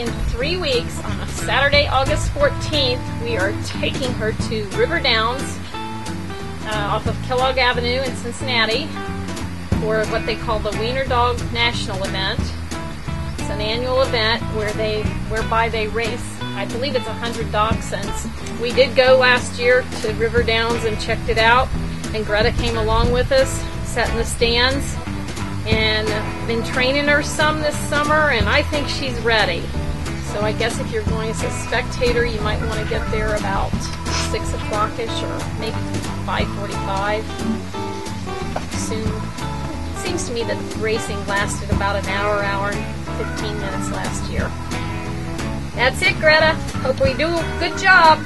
In three weeks, on a Saturday, August 14th, we are taking her to River Downs uh, off of Kellogg Avenue in Cincinnati for what they call the Wiener Dog National Event. It's an annual event where they, whereby they race. I believe it's 100 dachshunds. We did go last year to River Downs and checked it out, and Greta came along with us, sat in the stands, and been training her some this summer, and I think she's ready. So I guess if you're going as a spectator, you might want to get there about six o'clockish or maybe 5:45. Soon. It seems to me that racing lasted about an hour, hour and 15 minutes last year. That's it, Greta. Hope we do a good job.